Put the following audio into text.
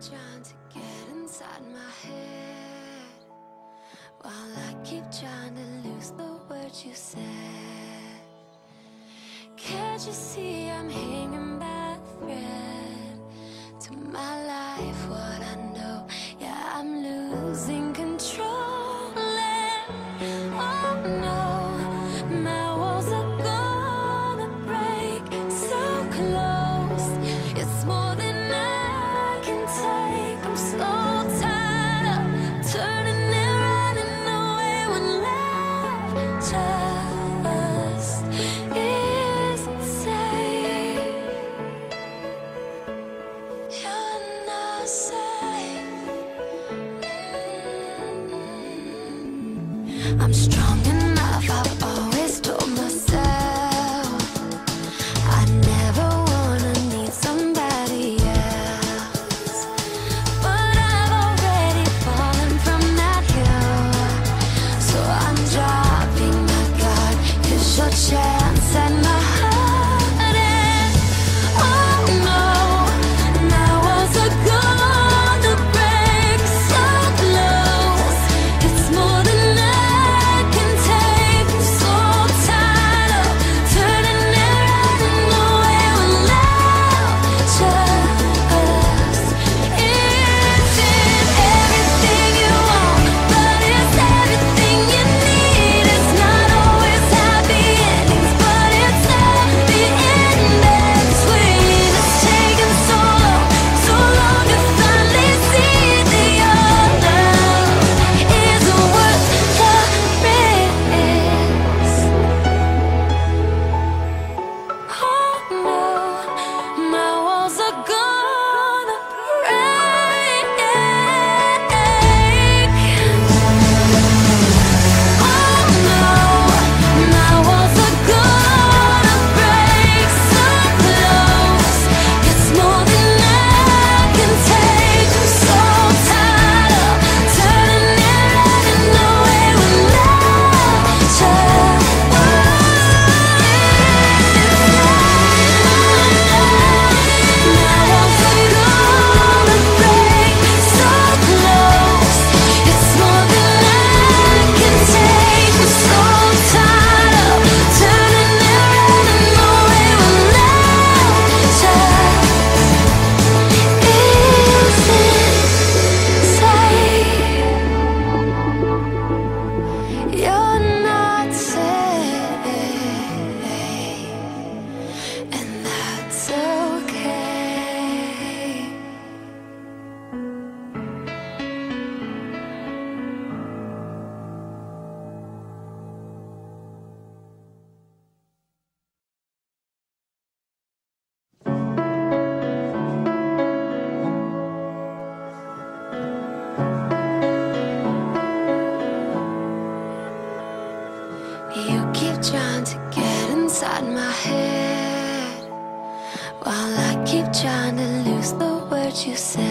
trying to get inside my head While I keep trying to lose the words you said. Can't you see I'm hanging by a thread To my life, what I know Yeah, I'm losing control. I'm strong enough. trying to lose the words you said.